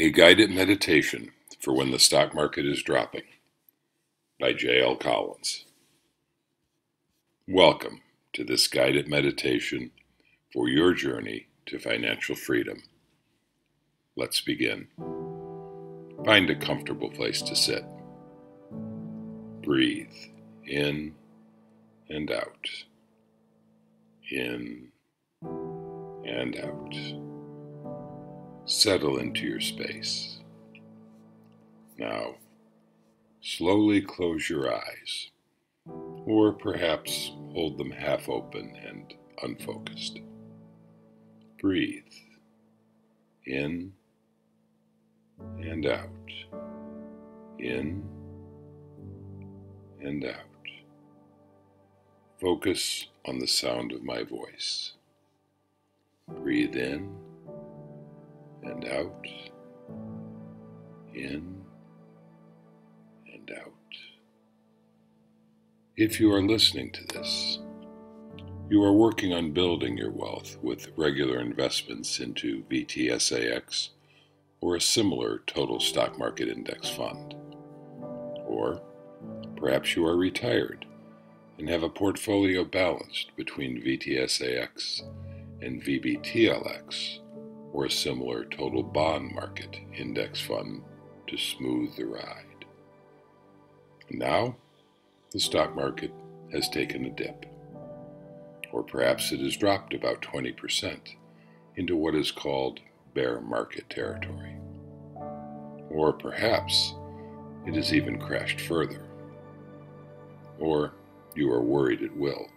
A Guided Meditation for When the Stock Market is Dropping by J.L. Collins. Welcome to this guided meditation for your journey to financial freedom. Let's begin. Find a comfortable place to sit. Breathe in and out. In and out settle into your space. Now, slowly close your eyes, or perhaps hold them half open and unfocused. Breathe in and out, in and out. Focus on the sound of my voice. Breathe in and out, in and out. If you are listening to this, you are working on building your wealth with regular investments into VTSAX or a similar total stock market index fund. Or perhaps you are retired and have a portfolio balanced between VTSAX and VBTLX or a similar total bond market index fund to smooth the ride. Now, the stock market has taken a dip, or perhaps it has dropped about 20% into what is called bear market territory. Or perhaps it has even crashed further. Or you are worried it will.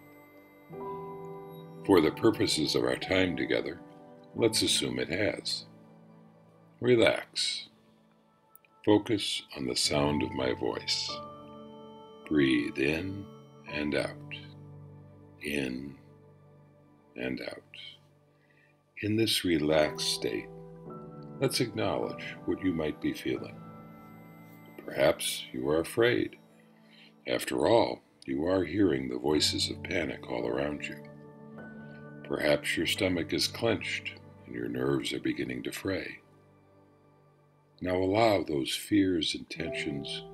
For the purposes of our time together, Let's assume it has. Relax. Focus on the sound of my voice. Breathe in and out, in and out. In this relaxed state, let's acknowledge what you might be feeling. Perhaps you are afraid. After all, you are hearing the voices of panic all around you. Perhaps your stomach is clenched and your nerves are beginning to fray. Now allow those fears and tensions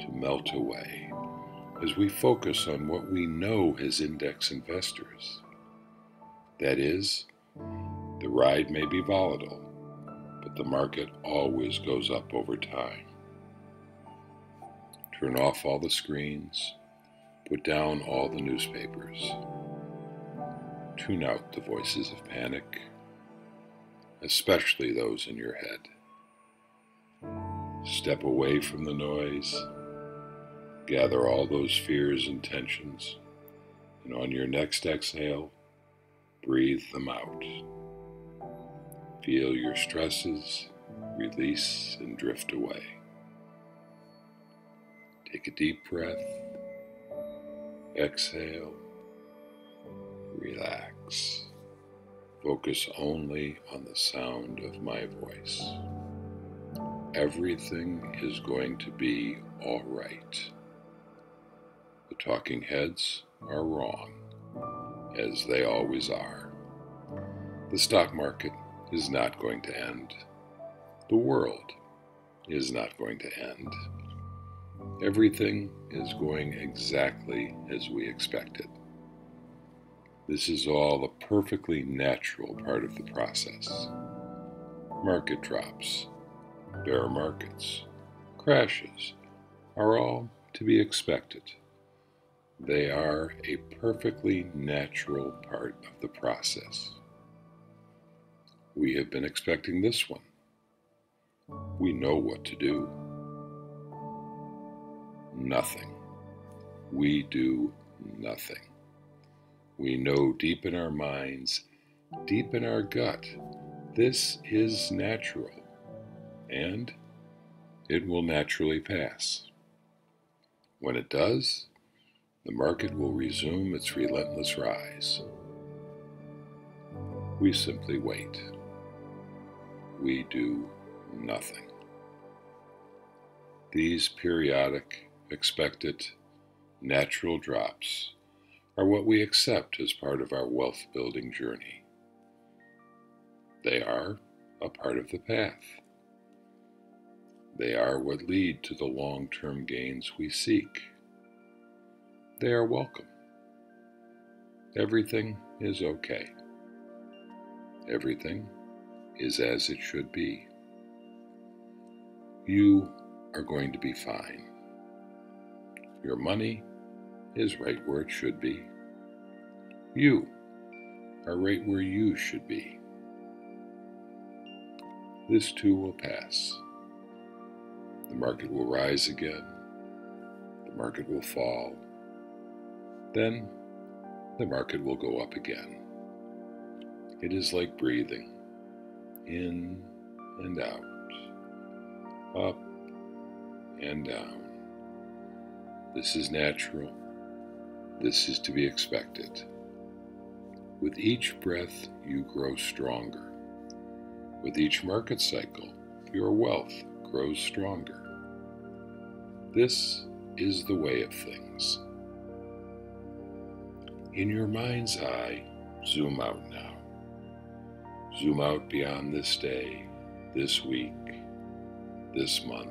to melt away as we focus on what we know as index investors. That is, the ride may be volatile, but the market always goes up over time. Turn off all the screens, put down all the newspapers, tune out the voices of panic especially those in your head. Step away from the noise, gather all those fears and tensions, and on your next exhale, breathe them out. Feel your stresses release and drift away. Take a deep breath, exhale, relax. Focus only on the sound of my voice. Everything is going to be all right. The talking heads are wrong, as they always are. The stock market is not going to end. The world is not going to end. Everything is going exactly as we expected. This is all a perfectly natural part of the process. Market drops, bear markets, crashes are all to be expected. They are a perfectly natural part of the process. We have been expecting this one. We know what to do. Nothing. We do nothing. We know deep in our minds, deep in our gut, this is natural, and it will naturally pass. When it does, the market will resume its relentless rise. We simply wait. We do nothing. These periodic, expected, natural drops are what we accept as part of our wealth building journey. They are a part of the path. They are what lead to the long term gains we seek. They are welcome. Everything is okay. Everything is as it should be. You are going to be fine. Your money is right where it should be. You are right where you should be. This too will pass. The market will rise again. The market will fall. Then the market will go up again. It is like breathing in and out, up and down. This is natural. This is to be expected. With each breath, you grow stronger. With each market cycle, your wealth grows stronger. This is the way of things. In your mind's eye, zoom out now. Zoom out beyond this day, this week, this month,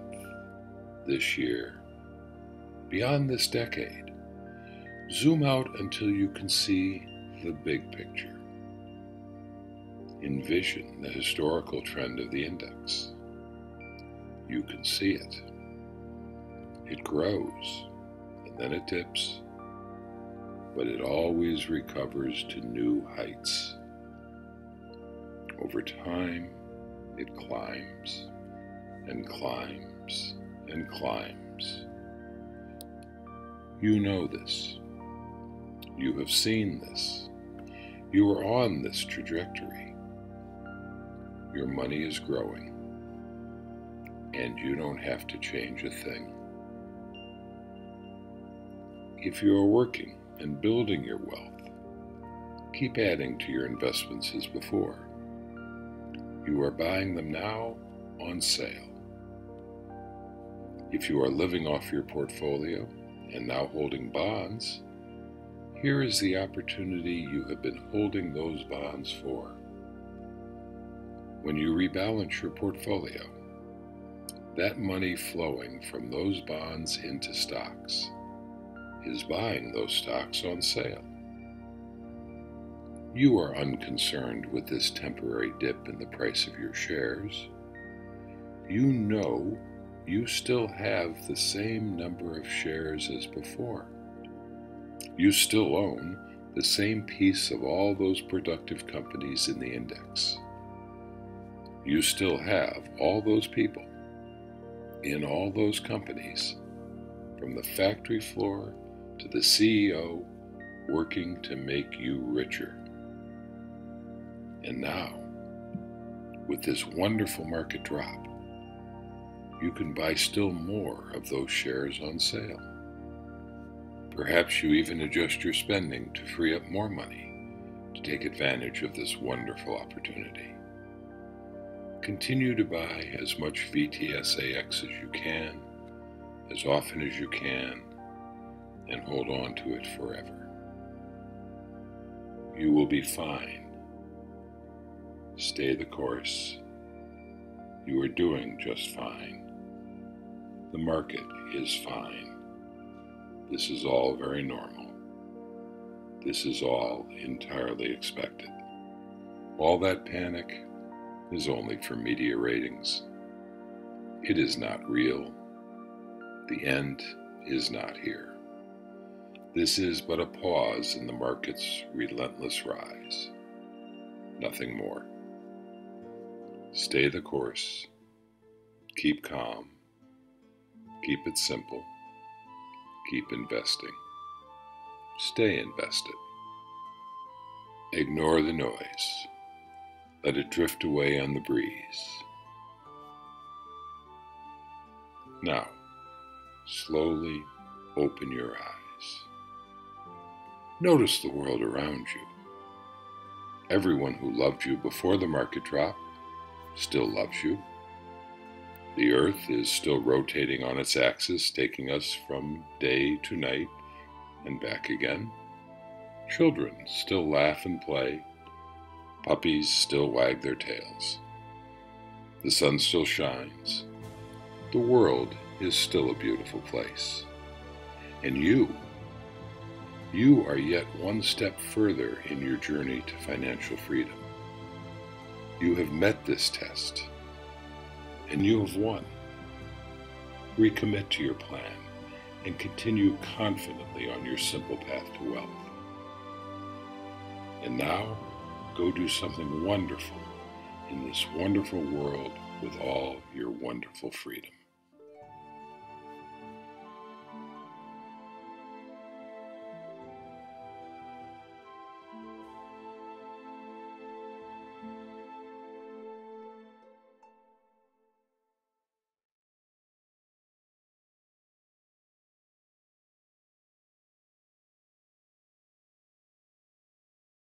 this year, beyond this decade. Zoom out until you can see the big picture. Envision the historical trend of the index. You can see it. It grows, and then it dips, but it always recovers to new heights. Over time, it climbs and climbs and climbs. You know this. You have seen this. You are on this trajectory. Your money is growing, and you don't have to change a thing. If you are working and building your wealth, keep adding to your investments as before. You are buying them now on sale. If you are living off your portfolio and now holding bonds, here is the opportunity you have been holding those bonds for. When you rebalance your portfolio, that money flowing from those bonds into stocks is buying those stocks on sale. You are unconcerned with this temporary dip in the price of your shares. You know you still have the same number of shares as before. You still own the same piece of all those productive companies in the index. You still have all those people in all those companies, from the factory floor to the CEO, working to make you richer. And now, with this wonderful market drop, you can buy still more of those shares on sale. Perhaps you even adjust your spending to free up more money to take advantage of this wonderful opportunity. Continue to buy as much VTSAX as you can, as often as you can, and hold on to it forever. You will be fine. Stay the course. You are doing just fine. The market is fine. This is all very normal. This is all entirely expected. All that panic is only for media ratings. It is not real. The end is not here. This is but a pause in the market's relentless rise. Nothing more. Stay the course. Keep calm. Keep it simple keep investing. Stay invested. Ignore the noise. Let it drift away on the breeze. Now, slowly open your eyes. Notice the world around you. Everyone who loved you before the market drop still loves you the Earth is still rotating on its axis, taking us from day to night and back again. Children still laugh and play. Puppies still wag their tails. The sun still shines. the world is still a beautiful place. And you, you are yet one step further in your journey to financial freedom. You have met this test, and you have won. Recommit to your plan and continue confidently on your simple path to wealth. And now, go do something wonderful in this wonderful world with all your wonderful freedom.